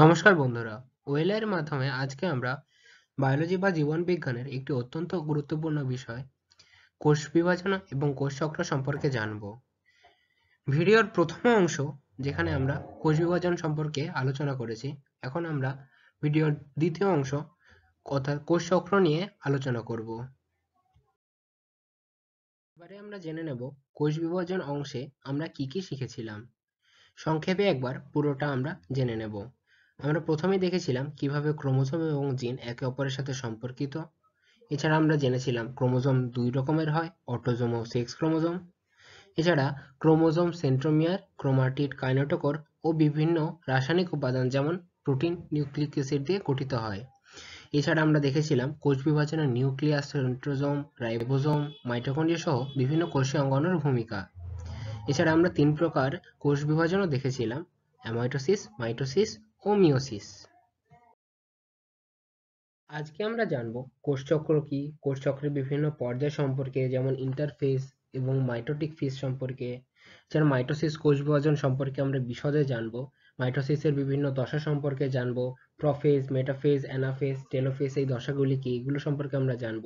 নমস্কার বন্ধুরা। ওয়েলের মাধ্যমে আজকে আমরা বায়োলজি বা জীবন বিজ্ঞানের একটি অত্যন্ত গুরুত্বপূর্ণ বিষয়, কোষ বিভাজন এবং কোষ চক্র সম্পর্কে জানব। ভিডিওর প্রথম অংশ, যেখানে আমরা কোষ বিভাজন সম্পর্কে আলোচনা করেছি, এখন আমরা ভিডিওর দ্বিতীয় অংশ অর্থাৎ কোষ চক্র নিয়ে আলোচনা করব। এবারে আমরা জেনে নেব কোষ বিভাজন অংশে আমরা কি কি শিখেছিলাম। সংক্ষেপে একবার পুরোটা আমরা জেনে নেব। আমরা প্রথমেই দেখেছিলাম কীভাবে ক্রোমোজোম এবং জিন একে অপরের সাথে সম্পর্কিত। এছাড়া আমরা জেনেছিলাম ক্রোমোজোম দুই রকমের হয়, অটোজোম ও সেক্স ক্রোমোজোম। এছাড়া ক্রোমোজোম সেন্ট্রোমিয়ার, ক্রোমাটিড কাইনেটোকোর ও বিভিন্ন রাসায়নিক উপাদান যেমন প্রোটিন, নিউক্লিক অ্যাসিড দিয়ে গঠিত হয়। এছাড়া আমরা দেখেছিলাম কোষ বিভাজনের নিউক্লিয়াস, সেন্ট্রোজোম, রাইবোজোম, মাইটোকন্ড্রিয়া সহ বিভিন্ন কোষীয় অঙ্গাণুর ভূমিকা। এছাড়া আমরা তিন প্রকার কোষ বিভাজনও দেখেছিলাম, অ্যামাইটোসিস, মাইটোসিস ও মিওসিস আজকে আমরা জানব কোষচক্র কি? কোষচক্রের বিভিন্ন পর্যায় সম্পর্কে, যেমন ইন্টারফেস এবং মাইটোটিক ফেজ সম্পর্কে। এছাড়া মাইটোসিস কোষ বিভাজন সম্পর্কে আমরা বিশদে জানব। মাইটোসিসের বিভিন্ন দশা সম্পর্কে জানব। প্রফেজ মেটাফেজ অ্যানাফেজ টেলোফেজ এই দশাগুলি কি? এগুলো সম্পর্কে আমরা জানব।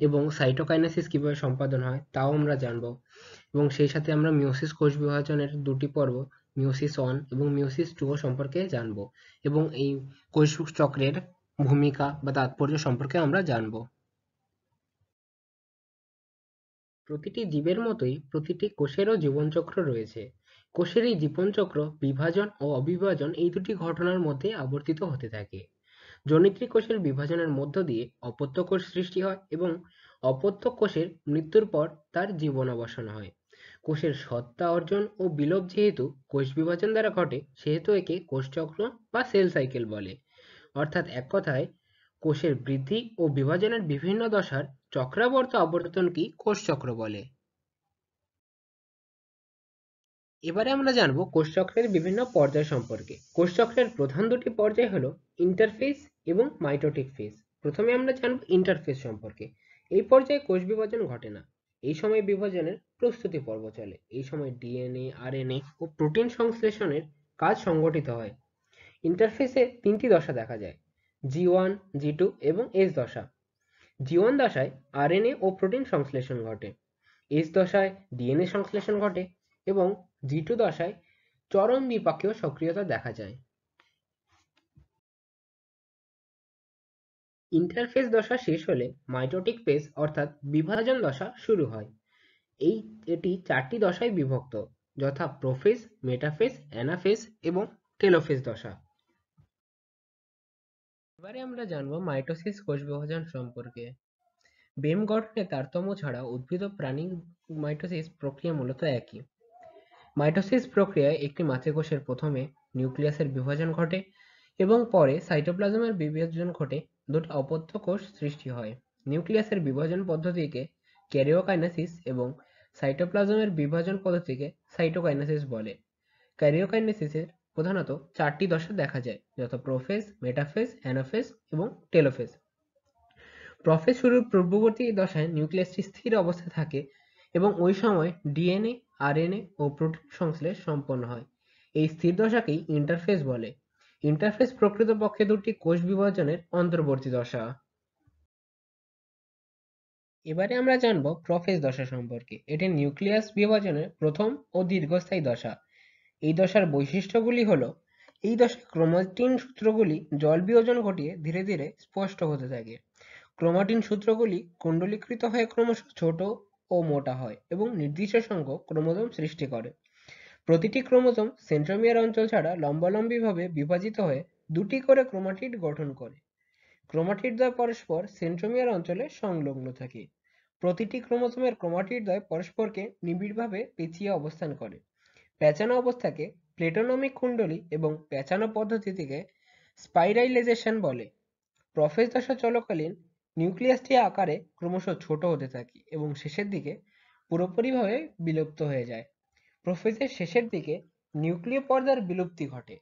এবং সাইটোকাইনেসিস কীভাবে সম্পাদন হয়, তাও আমরা জানব। এবং সেই সাথে আমরা মিওসিস কোষ বিভাজনের দুটি পর্ব মিওসিস ওয়ান এবং মিওসিস টু সম্পর্কে জানব এবং এই কোষ চক্রের ভূমিকা বা তাৎপর্য সম্পর্কে আমরা জানব। প্রতিটি জীবের মতোই প্রতিটি কোষেরও জীবনচক্র রয়েছে। কোষের এই জীবনচক্র, বিভাজন ও অবিভাজন এই দুটি ঘটনার মধ্যে আবর্তিত হতে থাকে। জনিত্রী কোষের বিভাজনের মধ্য দিয়ে অপত্য কোষ সৃষ্টি হয় এবং অপত্য কোষের মৃত্যুর পর তার জীবনাবসান হয়। কোষের সত্তা অর্জন ও বিলোপ যেহেতু কোষ বিভাজন দ্বারা ঘটে, সেহেতু একে কোষচক্র বা সেল সাইকেল বলে। অর্থাৎ এক কথায়, কোষের বৃদ্ধি ও বিভাজনের বিভিন্ন দশার চক্রাবর্ত আবর্তনকেই কোষচক্র বলে? এবারে আমরা জানব কোষচক্রের বিভিন্ন পর্যায় সম্পর্কে। কোষচক্রের প্রধান দুটি পর্যায় হলো ইন্টারফেস এবং মাইটোটিক ফেজ প্রথমে আমরা জানব ইন্টারফেস সম্পর্কে। এই পর্যায়ে কোষ বিভাজন ঘটে না। এই সময় বিভাজনের প্রস্তুতি পর্ব চলে। এই সময় ডিএনএ আরএনএ ও প্রোটিন সংশ্লেষণের কাজ সংগঠিত হয়। ইন্টারফেসে তিনটি দশা দেখা যায় জি ওয়ান জি টু এবং এস দশা। জি ওয়ান দশায় আরএনএ ও প্রোটিন সংশ্লেষণ ঘটে। এস দশায় ডিএনএ সংশ্লেষণ ঘটে এবং জি টু দশায় চরম বিপাকীয় সক্রিয়তা দেখা যায়। ইন্টারফেস দশা শেষ হলে মাইটোটিক ফেজ অর্থাৎ বিভাজন দশা শুরু হয়। এই, এটি চারটি দশায় বিভক্ত, যথা প্রোফেজ মেটাফেজ অ্যানাফেজ এবং টেলোফেজ দশা। এবারে আমরা জানব মাইটোসিস কোষ বিভাজন সম্পর্কে। বেম গঠনে তারতম্য ছাড়া উদ্ভিদ ও প্রাণী মাইটোসিস প্রক্রিয়া মূলত একই। মাইটোসিস প্রক্রিয়ায় একটি মাতৃকোষের প্রথমে নিউক্লিয়াসের বিভাজন ঘটে এবং পরে সাইটোপ্লাজমের বিভাজন ঘটে দুটি অপত্য কোষ সৃষ্টি হয়। নিউক্লিয়াসের বিভাজন পদ্ধতিকে ক্যারিওকাইনেসিস এবং সাইটোপ্লাজমের বিভাজন পদ্ধতিকে সাইটোকাইনেসিস বলে। ক্যারিওকাইনেসিসের প্রধানত চারটি দশা দেখা যায় যথা প্রোফেজ, মেটাফেজ, অ্যানাফেজ এবং টেলোফেজ। প্রফেজ শুরুর পূর্ববর্তী দশায় নিউক্লিয়াসটি স্থির অবস্থায় থাকে এবং ওই সময় ডিএনএ, আরএনএ ও প্রোটিন সংশ্লেষ সম্পন্ন হয়। এই স্থির দশাকেই ইন্টারফেজ বলে। ইন্টারফেস প্রকৃতপক্ষে দুটি কোষ বিভাজনের অন্তর্বর্তী দশা। এবারে আমরা জানব প্রফেজ দশা সম্পর্কে। এটি নিউক্লিয়াস বিভাজনের প্রথম ও দীর্ঘস্থায়ী দশা। এই দশার বৈশিষ্ট্যগুলি হলো, এই দশায় ক্রোমাটিন সূত্রগুলি জল বিয়োজন ঘটিয়ে ধীরে ধীরে স্পষ্ট হতে থাকে। ক্রোমাটিন সূত্রগুলি কুণ্ডলীকৃত হয়ে ক্রমশ ছোট ও মোটা হয় এবং নির্দিষ্ট সংখ্যক ক্রোমোজোম সৃষ্টি করে। প্রতিটি ক্রোমোজোম সেন্ট্রোমিয়ার অঞ্চল ছাড়া লম্বালম্বিভাবে বিভাজিত হয়ে দুটি করে ক্রোমাটিড গঠন করে। ক্রোমাটিডদ্বয় পরস্পর সেন্ট্রোমিয়ার অঞ্চলে সংলগ্ন থাকে। প্রতিটি ক্রোমোজোমের ক্রোমাটিডদ্বয় পরস্পরকে নিবিড়ভাবে পেঁচিয়ে অবস্থান করে। পেঁচানো অবস্থাকে প্লেটোনমিক কুণ্ডলী এবং পেঁচানো পদ্ধতিটিকে স্পাইরাইলাইজেশন বলে। প্রফেজ দশা চলাকালীন নিউক্লিয়াসটি আকারে ক্রমশ ছোট হতে থাকে এবং শেষের দিকে পুরোপুরিভাবে বিলুপ্ত হয়ে যায়। প্রোফেজের শেষের দিকে নিউক্লিয় পর্দার বিলুপ্তি ঘটে।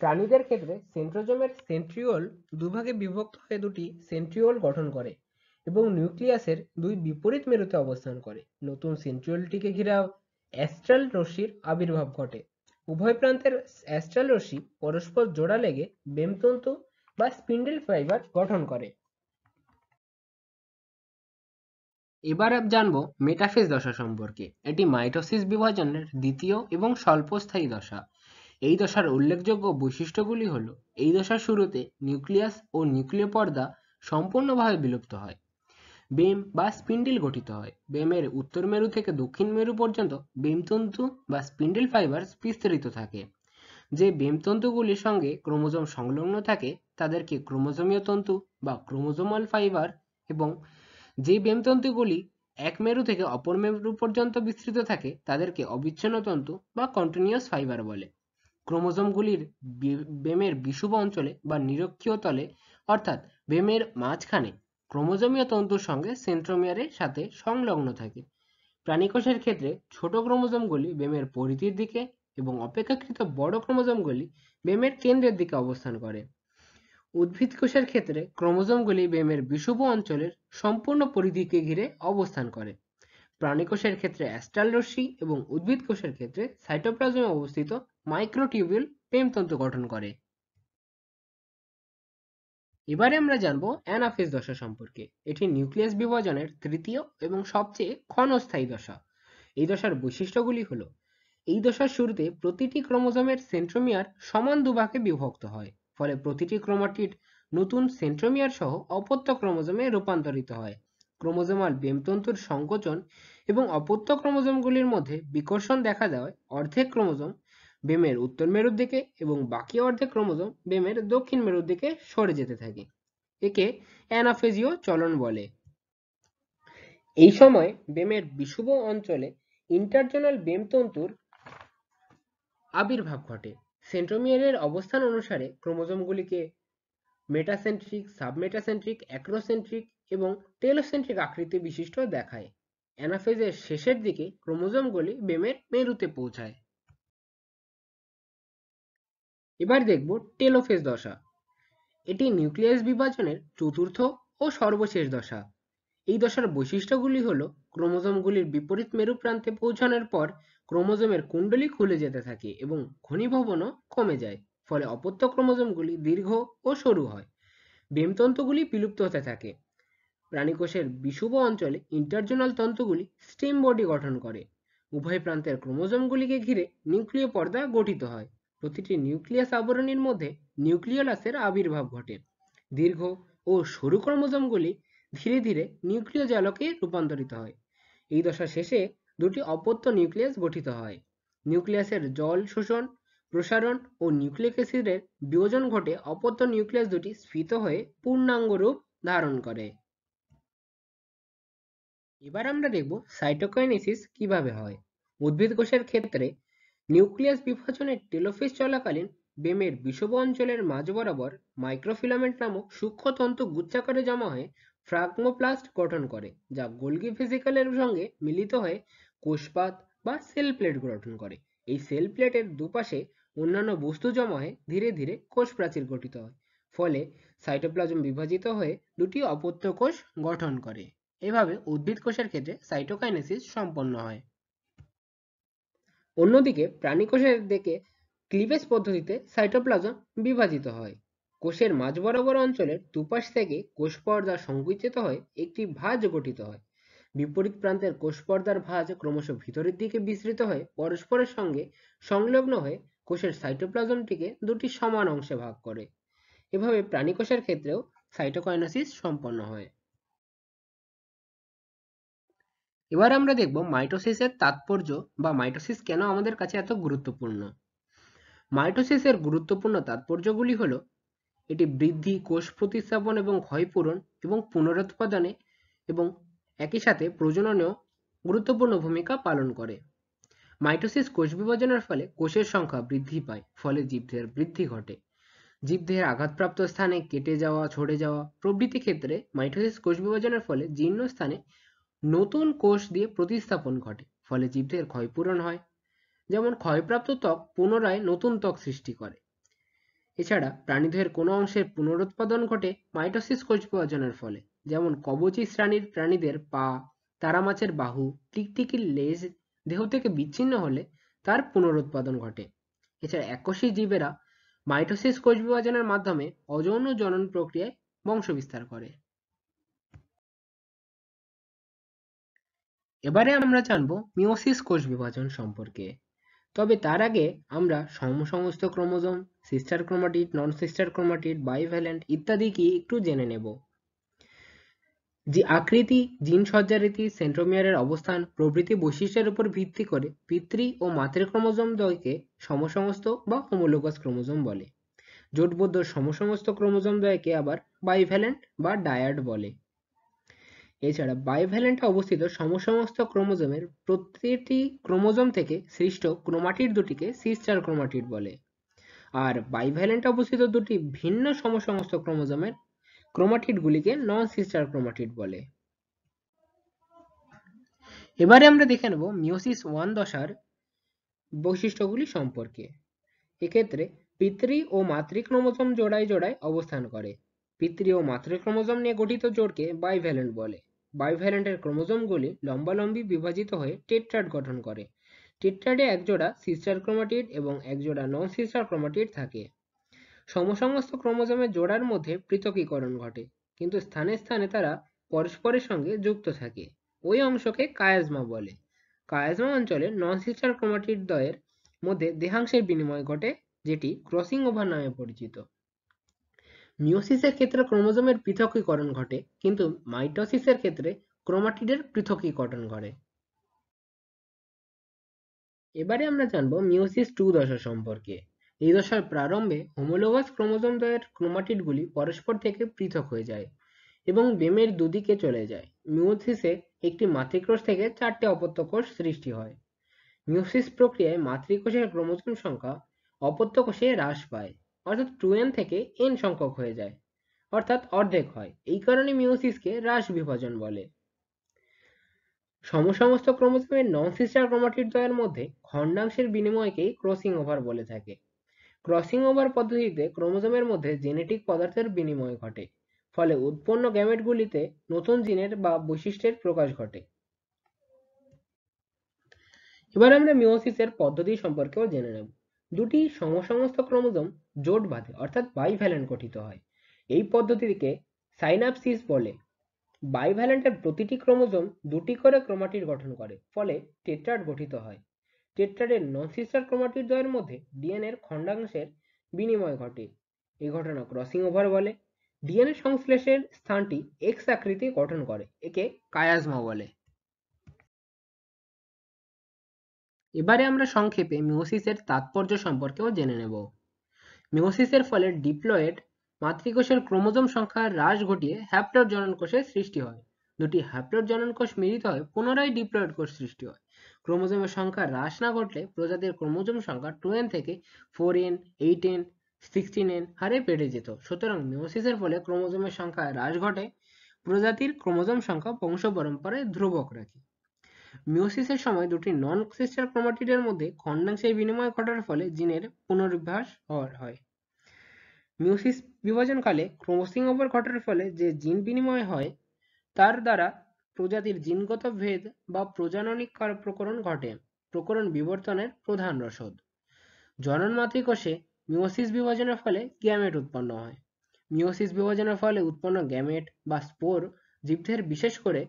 প্রাণীদের ক্ষেত্রে সেন্ট্রোজোমের সেন্ট্রিওল দুভাগে বিভক্ত হয়ে দুটি সেন্ট্রিওল গঠন করে এবং নিউক্লিয়াসের দুই বিপরীত মেরুতে অবস্থান করে। নতুন সেন্ট্রিওলটিকে ঘিরে অ্যাস্ট্রাল রশ্মির আবির্ভাব ঘটে। উভয় প্রান্তের অ্যাস্ট্রাল রশ্মি পরস্পর জোড়া লেগে বেমতন্তু বা স্পিন্ডেল ফাইবার গঠন করে। এবার জানব মেটাফেজ দশা সম্পর্কে। এটি মাইটোসিস বিভাজনের দ্বিতীয় এবং স্বল্পস্থায়ী দশা। এই দশার উল্লেখযোগ্য বৈশিষ্ট্যগুলি হল, এই দশার শুরুতে নিউক্লিয়াস ও নিউক্লিয় পর্দা সম্পূর্ণভাবে বিলুপ্ত হয়। বেম বা স্পিন্ডেল গঠিত হয়। বেমের উত্তর মেরু থেকে দক্ষিণ মেরু পর্যন্ত বেমতন্তু বা স্পিন্ডেল ফাইবার বিস্তৃত থাকে। যে বেমতন্তুগুলির সঙ্গে ক্রোমোজোম সংলগ্ন থাকে, তাদেরকে ক্রোমোজোমীয় তন্তু বা ক্রোমোজোমাল ফাইবার এবং যে বেমতন্তুগুলি এক মেরু থেকে অপর মেরু পর্যন্ত বিস্তৃত থাকে, তাদেরকে অবিচ্ছিন্ন তন্তু বা কন্টিনিউয়াস ফাইবার বলে। ক্রোমোজোমগুলির বেমের বিষুব অঞ্চলে বা নিরক্ষীয় তলে, অর্থাৎ বেমের মাঝখানে ক্রোমোজোমীয় তন্তুর সঙ্গে সেন্ট্রোমিয়ারের সাথে সংলগ্ন থাকে। প্রাণীকোষের ক্ষেত্রে ছোট ক্রোমোজোমগুলি বেমের পরিধির দিকে এবং অপেক্ষাকৃত বড় ক্রোমোজোমগুলি বেমের কেন্দ্রের দিকে অবস্থান করে। উদ্ভিদ কোষের ক্ষেত্রে ক্রোমোজোমগুলি বেমের বিষুব অঞ্চলের সম্পূর্ণ পরিধিকে ঘিরে অবস্থান করে। প্রাণীকোষের ক্ষেত্রে অ্যাস্ট্রাল রশ্মি এবং উদ্ভিদ কোষের ক্ষেত্রে সাইটোপ্লাজমে অবস্থিত মাইক্রোটিউবিউল প্রেমতন্তু গঠন করে। এবারে আমরা জানব অ্যানাফেজ দশা সম্পর্কে। এটি নিউক্লিয়াস বিভাজনের তৃতীয় এবং সবচেয়ে ক্ষণস্থায়ী দশা। এই দশার বৈশিষ্ট্যগুলি হলো, এই দশার শুরুতে প্রতিটি ক্রোমোজোমের সেন্ট্রোমিয়ার সমান দুভাগে বিভক্ত হয়। ফলে প্রতিটি ক্রোমাটিড নতুন সেন্ট্রোমিয়ার সহ অপত্য ক্রোমোজোমে রূপান্তরিত হয়। ক্রোমোজোমাল বেমতন্তুর সংকোচন এবং অপত্য ক্রোমোজোমগুলির মধ্যে বিকর্ষণ দেখা দেওয়ায় অর্ধেক ক্রোমোজোম বেমের উত্তর মেরুর দিকে এবং বাকি অর্ধেক ক্রোমোজোম বেমের দক্ষিণ মেরুর দিকে সরে যেতে থাকে। একে অ্যানাফেজিও চলন বলে। এই সময় বেমের বিষুব অঞ্চলে ইন্টারজোনাল বেমতন্তুর আবির্ভাব ঘটে। সেন্ট্রোমিয়ারের অবস্থান অনুসারে ক্রোমোজোমগুলিকে মেটাসেন্ট্রিক সাবমেটাসেন্ট্রিক অ্যাক্রোসেন্ট্রিক এবং টেলোসেন্ট্রিক আকৃতি বিশিষ্ট দেখায়। অ্যানাফেজের শেষের দিকে ক্রোমোজোমগুলি বেমের মেরুতে পৌঁছায়। এবার দেখব টেলোফেজ দশা। এটি নিউক্লিয়াস বিভাজনের চতুর্থ ও সর্বশেষ দশা। এই দশার বৈশিষ্ট্যগুলি হল ক্রোমোজোমগুলির বিপরীত মেরু প্রান্তে পৌঁছানোর পর ক্রোমোজোমের কুণ্ডলী খুলে যেতে থাকে এবং ঘনীভবনও কমে যায়, ফলে অপত্য ক্রোমোজোমগুলি দীর্ঘ ও সরু হয়। বেমতন্তুগুলি বিলুপ্ত হতে থাকে। প্রাণীকোষের বিষুব অঞ্চলে ইন্টারজোনাল তন্তুগুলি স্টেম বডি গঠন করে। উভয় প্রান্তের ক্রোমোজোমগুলিকে ঘিরে নিউক্লিয় পর্দা গঠিত হয়। প্রতিটি নিউক্লিয়াস আবরণীর মধ্যে নিউক্লিয়লাসের আবির্ভাব ঘটে। দীর্ঘ ও সরু ক্রোমোজোমগুলি ধীরে ধীরে নিউক্লিয় জালকে রূপান্তরিত হয়। এই দশা শেষে দুটি অপত্য নিউক্লিয়াস গঠিত হয়। নিউক্লিয়াসের জল শোষণ, প্রসারণ ও নিউক্লিক অ্যাসিডের বিয়োজন ঘটে অপত্য নিউক্লিয়াস দুটি স্ফীত হয়ে পূর্ণাঙ্গ রূপ ধারণ করে। এবার আমরা দেখব সাইটোকাইনেসিস কীভাবে হয়। উদ্ভিদ কোষের ক্ষেত্রে নিউক্লিয়াস বিভাজনের টেলোফিস চলাকালীন বেমের বিষব অঞ্চলের মাঝ বরাবর মাইক্রোফিলামেন্ট নামক সূক্ষ্মতন্তু গুচ্ছাকারে জমা হয়ে ফ্রাগমোপ্লাস্ট গঠন করে, যা গোলগি ভেসিকলের সঙ্গে মিলিত হয়ে কোষপাত বা সেল প্লেট গঠন করে। এই সেল প্লেটের দুপাশে অন্যান্য বস্তু জমা হয়ে ধীরে ধীরে কোষ প্রাচীর গঠিত হয়। ফলে সাইটোপ্লাজম বিভাজিত হয়ে দুটি অপত্য কোষ গঠন করে। এভাবে উদ্ভিদ কোষের ক্ষেত্রে সাইটোকাইনেসিস সম্পন্ন হয়। অন্যদিকে প্রাণী কোষের দিকে ক্লিভেজ পদ্ধতিতে সাইটোপ্লাজম বিভাজিত হয়। কোষের মাঝ বরাবর অঞ্চলের দুপাশ থেকে কোষ পর্দা সংকুচিত হয়ে একটি ভাঁজ গঠিত হয়। বিপরীত প্রান্তের কোষ পর্দার ভাঁজ ক্রমশ ভিতরের দিকে বিস্তৃত হয়ে পরস্পরের সঙ্গে সংলগ্ন হয়ে কোষের সাইটোপ্লাজমটিকে দুটি সমান অংশে ভাগ করে। এভাবে প্রাণী কোষের ক্ষেত্রেও সাইটোকাইনেসিস সম্পন্ন হয়। এবার আমরা দেখব মাইটোসিসের তাৎপর্য বা মাইটোসিস কেন আমাদের কাছে এত গুরুত্বপূর্ণ? মাইটোসিসের গুরুত্বপূর্ণ তাৎপর্যগুলি হল, এটি বৃদ্ধি, কোষ প্রতিস্থাপন এবং ক্ষয়পূরণ এবং পুনরুৎপাদনে এবং একই সাথে প্রজননেও গুরুত্বপূর্ণ ভূমিকা পালন করে। মাইটোসিস কোষ বিভাজনের ফলে কোষের সংখ্যা বৃদ্ধি পায়, ফলে জীবদেহের বৃদ্ধি ঘটে। জীবদেহের আঘাতপ্রাপ্ত স্থানে কেটে যাওয়া, ছড়ে যাওয়া প্রভৃতি ক্ষেত্রে মাইটোসিস কোষ বিভাজনের ফলে জীর্ণ স্থানে নতুন কোষ দিয়ে প্রতিস্থাপন ঘটে, ফলে জীবদেহের ক্ষয়পূরণ হয়। যেমন ক্ষয়প্রাপ্ত ত্বক পুনরায় নতুন ত্বক সৃষ্টি করে। এছাড়া প্রাণীদেহের কোনো অংশের পুনরুৎপাদন ঘটে মাইটোসিস কোষ বিভাজনের ফলে। যেমন কবচী শ্রেণির প্রাণীদের পা, তারা মাছের বাহু, টিকটিকির লেজ, দেহ থেকে বিচ্ছিন্ন হলে তার পুনরুৎপাদন ঘটে। এছাড়া এককোষী জীবেরা মাইটোসিস কোষ বিভাজনের মাধ্যমে অযৌন জনন প্রক্রিয়ায় বংশ বিস্তার করে। এবারে আমরা জানব মিওসিস কোষ বিভাজন সম্পর্কে। তবে তার আগে আমরা সমসমস্ত chromosome, sister chromatid non sister chromatid, bivalent ইত্যাদি কি একটু জেনে নেব। যে আকৃতি জিন সজ্জারীতি সেন্ট্রোমিয়ারের অবস্থান প্রভৃতি বৈশিষ্ট্যের উপর ভিত্তি করে পিতৃ ও মাতৃ ক্রোমোজোম দ্বয়কে সমসমস্ত বা হোমোলোগাস ক্রোমোজোম বলে। জোটবদ্ধ সমসমস্ত ক্রোমোজোম দ্বয়কে আবার বাইভ্যালেন্ট বা ডায়াড বলে। এছাড়া বাইভ্যালেন্টে অবস্থিত সমসমস্ত ক্রোমোজোমের প্রতিটি ক্রোমোজোম থেকে সৃষ্ট ক্রোমাটিড দুটিকে সিস্টার ক্রোমাটিড বলে। আর বাইভ্যালেন্টে অবস্থিত দুটি ভিন্ন সমসমস্ত ক্রোমোজোমের ক্রোমাটিডগুলিকে নন সিস্টার ক্রোমাটিড বলে। এবারে আমরা দেখে নেব মিওসিস ওয়ান দশার বৈশিষ্ট্যগুলি সম্পর্কে। এক্ষেত্রে পিতৃ ও মাতৃ ক্রোমোজোম জোড়ায় জোড়ায় অবস্থান করে। পিতৃ ও মাতৃ ক্রোমোজোম নিয়ে গঠিত জোড়কে বাইভ্যালেন্ট বলে। বাইভ্যালেন্টের ক্রোমোজোমগুলি লম্বালম্বি বিভাজিত হয়ে টেট্রাড গঠন করে। টেট্রাডে একজোড়া সিস্টার ক্রোমাটিড এবং একজোড়া নন সিস্টার ক্রোমাটিড থাকে। সমসমস্ত ক্রোমোজোমের জোড়ার মধ্যে পৃথকীকরণ ঘটে, কিন্তু স্থানে স্থানে তারা পরস্পরের সঙ্গে যুক্ত থাকে। ওই অংশকে কায়াজমা বলে। কায়াজমা অঞ্চলে নন সিস্টার ক্রোমাটিড দ্বয়ের মধ্যে দেহাংশের বিনিময় ঘটে, যেটি ক্রসিং ওভার নামে পরিচিত। মিওসিসের ক্ষেত্রে ক্রোমোজোমের পৃথকীকরণ ঘটে, কিন্তু মাইটোসিসের ক্ষেত্রে ক্রোমাটিডের পৃথকীকরণ ঘটে। এবারে আমরা জানব মিওসিস টু দশা সম্পর্কে। এই দশার প্রারম্ভে হোমোলোগাস ক্রোমোজোম দ্বয়ের ক্রোমাটিডগুলি পরস্পর থেকে পৃথক হয়ে যায় এবং বেমের দুদিকে চলে যায়। মিওসিসে একটি মাতৃকোষ থেকে চারটে অপত্য কোষ সৃষ্টি হয়। মিওসিস প্রক্রিয়ায় মাতৃকোষের ক্রোমোজোম সংখ্যা অপত্য কোষে হ্রাস পায়, অর্থাৎ টু এন থেকে এন সংখ্যক হয়ে যায়, অর্থাৎ অর্ধেক হয়। এই কারণে মিওসিসকে হ্রাস বিভাজন বলে। সমসমস্ত ক্রোমোজোমের নন সিস্টার ক্রোমাটিড দ্বয়ের মধ্যে খণ্ডাংশের বিনিময়কেই ক্রসিং ওভার বলে থাকে। ক্রসিং ওভার পদ্ধতিতে ক্রোমোজোমের মধ্যে জেনেটিক পদার্থের বিনিময় ঘটে, ফলে উৎপন্ন গ্যামেটগুলিতে নতুন জিনের বা বৈশিষ্ট্যের প্রকাশ ঘটে। এবার আমরা মিওসিসের পদ্ধতি সম্পর্কেও জেনে নেব। দুটি সমসমস্ত ক্রোমোজোম জোট বাঁধে, অর্থাৎ বাইভ্যালেন্ট গঠিত হয়। এই পদ্ধতিকে সাইনাপসিস বলে। বাইভ্যালেন্টের প্রতিটি ক্রোমোজোম দুটি করে ক্রোমাটিড গঠন করে, ফলে টেট্রাড গঠিত হয়। টেট্রাডের নন ক্রোমাটিড দ্বয়ের মধ্যে ডিএনএর খণ্ডাংশের বিনিময় ঘটে। এই ঘটনা ক্রসিং ওভার বলে। ডিএনএ সংশ্লেষের স্থানটি এক্স আকৃতি গঠন করে, একে কায়াজমা বলে। এবারে আমরা সংক্ষেপে মিওসিসের তাৎপর্য সম্পর্কেও জেনে নেব। মিওসিসের ফলে ডিপ্লয়েড মাতৃকোষের ক্রোমোজোম সংখ্যা হ্রাস ঘটিয়ে হ্যাপ্লয়েড জননকোষের সৃষ্টি হয়। দুটি হ্যাপ্লয়েড জননকোষ মিলিত হয় পুনরায় ডিপ্লয়েড কোষ সৃষ্টি হয়। ক্রোমোজোমের সংখ্যা হ্রাস না ঘটলে প্রজাতির ক্রোমোজোম সংখ্যা টু এন থেকে four N eight N sixteen N হারে বেড়ে যেত। সুতরাং মিওসিসের ফলে ক্রোমোজোমের সংখ্যা হ্রাস ঘটে, প্রজাতির ক্রোমোজোম সংখ্যা বংশ পরম্পরায় ধ্রুবক রাখে। মিওসিসের সময় দুটি নন সিস্টার ক্রোমাটিডের মধ্যে খণ্ডাংশের বিনিময় ঘটার ফলে জিনের পুনরুদ্ভাস হয়। মিওসিস বিভাজনকালে ক্রোমোসিং ওভার ঘটার ফলে যে জিন বিনিময় হয় তার দ্বারা প্রজাতির জিনগত ভেদ বা প্রজননিক প্রকরণ ঘটে। প্রকরণ বিবর্তনের প্রধান রসদ। জনন মাতৃকোষে মিওসিস বিভাজনের ফলে গ্যামেট উৎপন্ন হয়। মিওসিস বিভাজনের ফলে উৎপন্ন গ্যামেট বা স্পোর জীবদের বিশেষ করে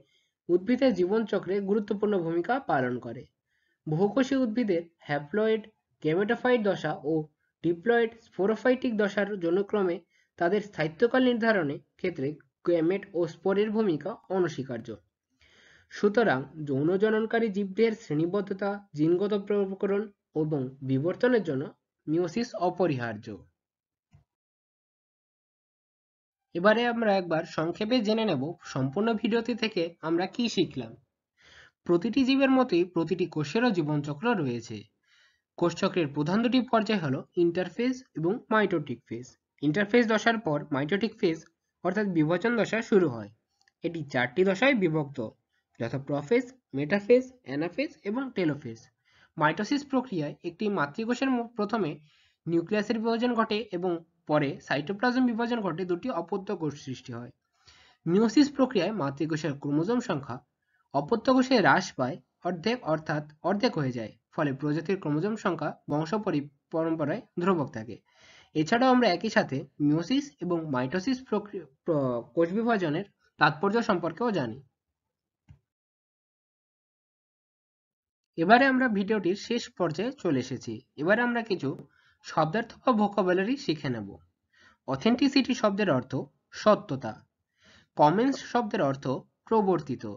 উদ্ভিদের জীবনচক্রে গুরুত্বপূর্ণ ভূমিকা পালন করে। বহুকোষী উদ্ভিদের হ্যাপ্লয়েড গ্যামেটোফাইট দশা ও ডিপ্লয়েড স্পোরোফাইটিক দশার জন্যক্রমে তাদের স্থায়িত্বকাল নির্ধারণে ক্ষেত্রে গ্যামেট ও স্পোরের ভূমিকা অনস্বীকার্য। সুতরাং যৌন জননকারী জীবদের শ্রেণীবদ্ধতা, জিনগত প্রকরণ এবং বিবর্তনের জন্য মিওসিস অপরিহার্য। এবারে আমরা একবার সংক্ষেপে জেনে নেব সম্পূর্ণ ভিডিওটি থেকে আমরা কি শিখলাম। প্রতিটি জীবের মতোই প্রতিটি কোষেরও জীবনচক্র রয়েছে। কোষচক্রের প্রধান দুটি পর্যায় হলো ইন্টারফেজ এবং মাইটোটিক ফেজ ইন্টারফেজ দশার পর মাইটোটিক ফেজ অর্থাৎ বিভাজন দশা শুরু হয়। এটি চারটি দশায় বিভক্ত যথা প্রফেজ মেটাফেজ, অ্যানাফেজ এবং টেলোফেজ। মাইটোসিস প্রক্রিয়ায় একটি মাতৃকোষের প্রথমে নিউক্লিয়াসের বিভাজন ঘটে এবং পরে সাইটোপ্লাজম বিভাজন ঘটে দুটি অপত্য কোষ সৃষ্টি হয়। মিওসিস প্রক্রিয়ায় মাতৃকোষের ক্রোমোজোম সংখ্যা অপত্য কোষে হ্রাস পায় অর্ধেক অর্থাৎ অর্ধেক হয়ে যায়, ফলে প্রজাতির ক্রোমোজোম সংখ্যা বংশ পরম্পরায় ধ্রুবক থাকে। এছাড়াও আমরা একই সাথে মিওসিস এবং মাইটোসিস প্রক্রিয়া কোষ বিভাজনের তাৎপর্য সম্পর্কেও জানি। এবারে আমরা ভিডিওটির শেষ পর্যায়ে চলে এসেছি। এবারে আমরা কিছু শব্দার্থ বা ভোকাবুলারি শিখে নেব। অথেন্টিসিটি শব্দের অর্থ সত্যতা। কমেন্স শব্দের অর্থ প্রবর্তিত।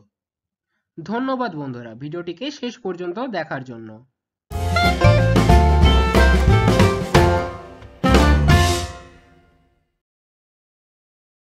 ধন্যবাদ বন্ধুরা, ভিডিওটিকে শেষ পর্যন্ত দেখার জন্য।